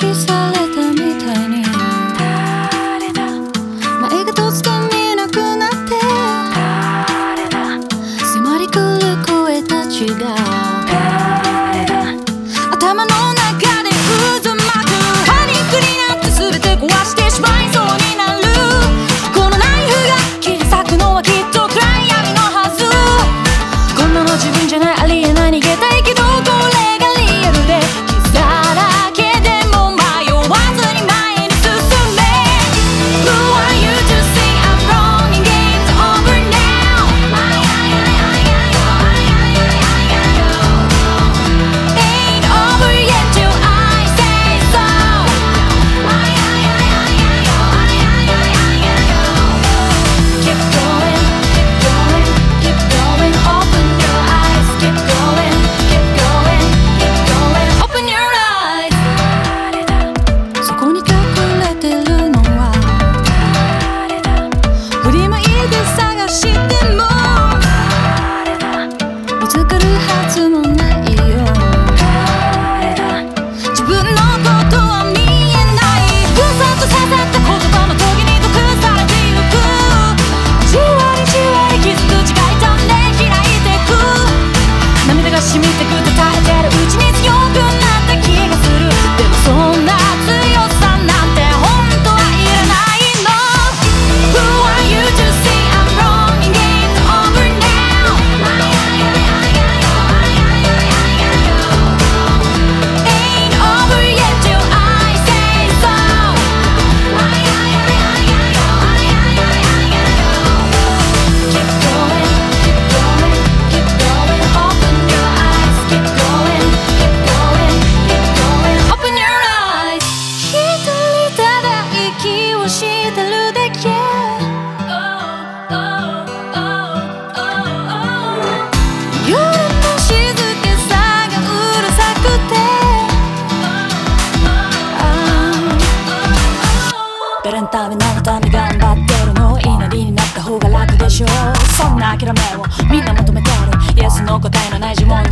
取されたみたいに。誰だ？前が突然見えなくなって。誰だ？迫りくる声たちが。誰だ？頭の中諦めをみんな求めとる。イエスの答えのない呪文